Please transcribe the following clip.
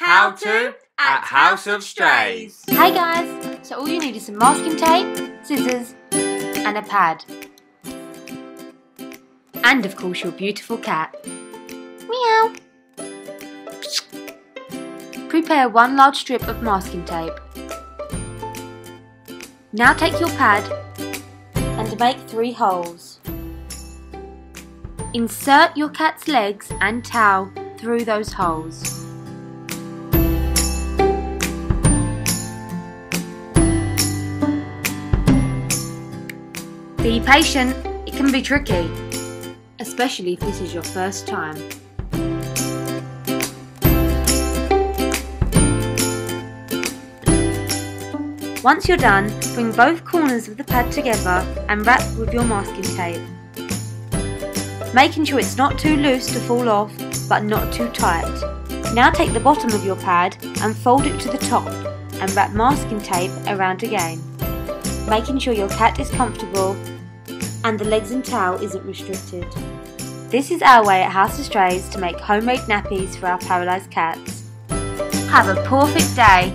How to at House of Strays. Hi guys! So all you need is some masking tape, scissors and a pad. And of course your beautiful cat. Meow! Prepare one large strip of masking tape. Now take your pad and make three holes. Insert your cat's legs and tail through those holes. Be patient, it can be tricky, especially if this is your first time. Once you're done, bring both corners of the pad together and wrap with your masking tape. Making sure it's not too loose to fall off, but not too tight. Now take the bottom of your pad and fold it to the top and wrap masking tape around again. Making sure your cat is comfortable and the legs and tail isn't restricted. This is our way at House Strays to make homemade nappies for our paralysed cats. Have a perfect day